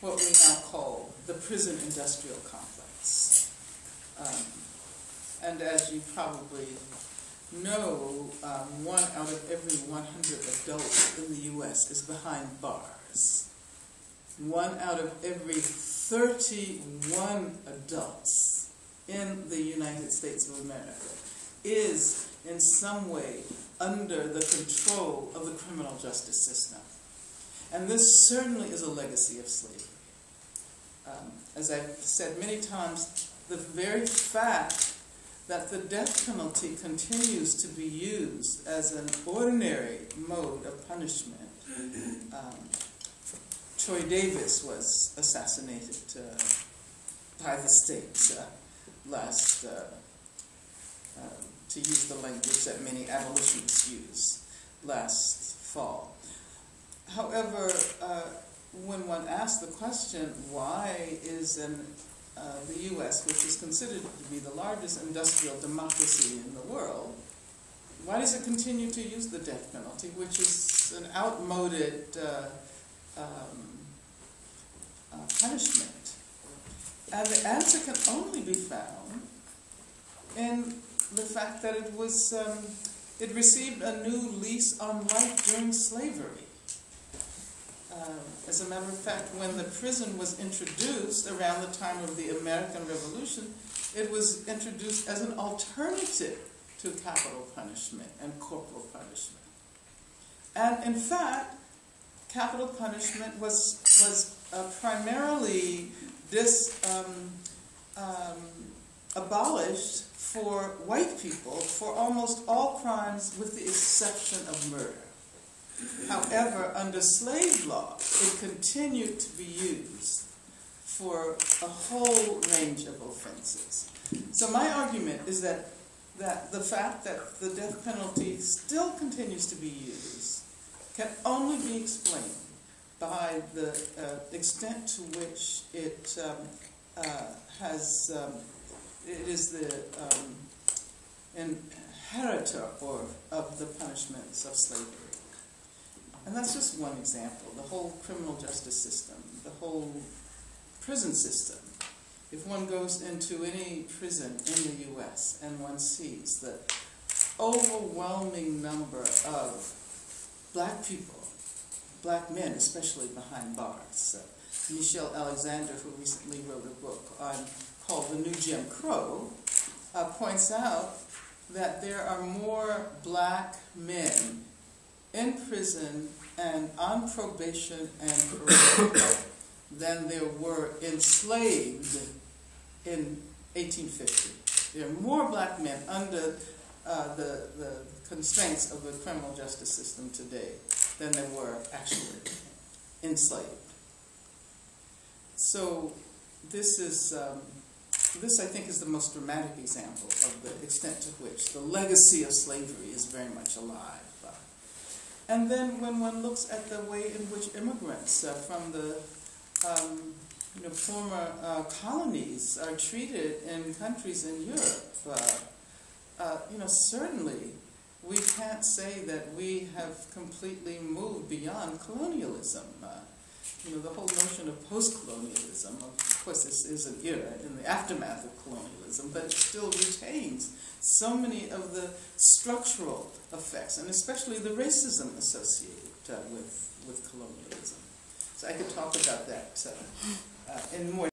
what we now call the prison industrial complex. Um, and as you probably know, um, one out of every 100 adults in the U.S. is behind bars. One out of every 31 adults in the United States of America is in some way under the control of the criminal justice system. And this certainly is a legacy of slavery. Um, as I've said many times, the very fact that the death penalty continues to be used as an ordinary mode of punishment. Um, Troy Davis was assassinated uh, by the state uh, last, uh, um, to use the language that many abolitionists use, last fall. However, uh, when one asks the question, why is an, uh, the U.S., which is considered to be the largest industrial democracy in the world, why does it continue to use the death penalty, which is an outmoded uh, um, uh, punishment? And the answer can only be found in the fact that it was um, it received a new lease on life during slavery. Uh, as a matter of fact, when the prison was introduced around the time of the American Revolution, it was introduced as an alternative to capital punishment and corporal punishment. And in fact, capital punishment was, was uh, primarily this um, um, abolished for white people for almost all crimes with the exception of murder. However, under slave law, it continued to be used for a whole range of offenses. So my argument is that, that the fact that the death penalty still continues to be used can only be explained by the uh, extent to which it um, uh, has, um, it is the um, inheritor or of the punishments of slavery. And that's just one example. The whole criminal justice system, the whole prison system. If one goes into any prison in the U.S. and one sees the overwhelming number of black people, black men especially behind bars. Uh, Michelle Alexander, who recently wrote a book on, called The New Jim Crow, uh, points out that there are more black men in prison and on probation and parole than there were enslaved in 1850. There are more black men under uh, the, the constraints of the criminal justice system today than there were actually enslaved. So this is um, this I think is the most dramatic example of the extent to which the legacy of slavery is very much alive. And then when one looks at the way in which immigrants uh, from the um, you know, former uh, colonies are treated in countries in Europe, uh, uh, you know, certainly we can't say that we have completely moved beyond colonialism. You know, the whole notion of post-colonialism, of course, this is an era in the aftermath of colonialism, but it still retains so many of the structural effects, and especially the racism associated uh, with, with colonialism. So I could talk about that uh, uh, in more